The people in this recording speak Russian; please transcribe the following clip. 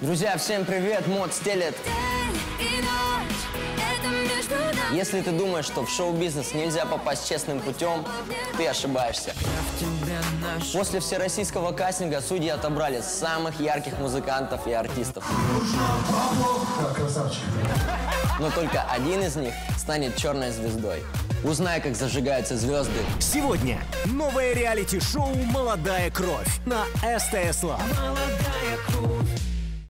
Друзья, всем привет! Мод стелет. Если ты думаешь, что в шоу-бизнес нельзя попасть честным путем, ты ошибаешься. После всероссийского кастинга судьи отобрали самых ярких музыкантов и артистов. Но только один из них станет черной звездой. Узнай, как зажигаются звезды. Сегодня новое реалити-шоу «Молодая кровь» на СТС Лав.